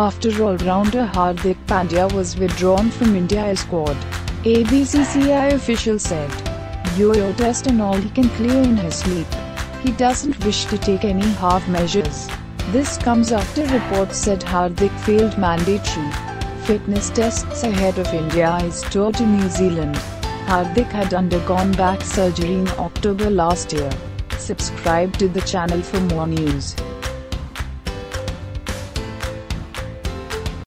after all-rounder Hardik Pandya was withdrawn from India A squad. a BCCI official said, Yo-yo test and all he can clear in his sleep. He doesn't wish to take any half measures. This comes after reports said Hardik failed mandatory fitness tests ahead of India A's tour to New Zealand. Hardik had undergone back surgery in October last year. Subscribe to the channel for more news.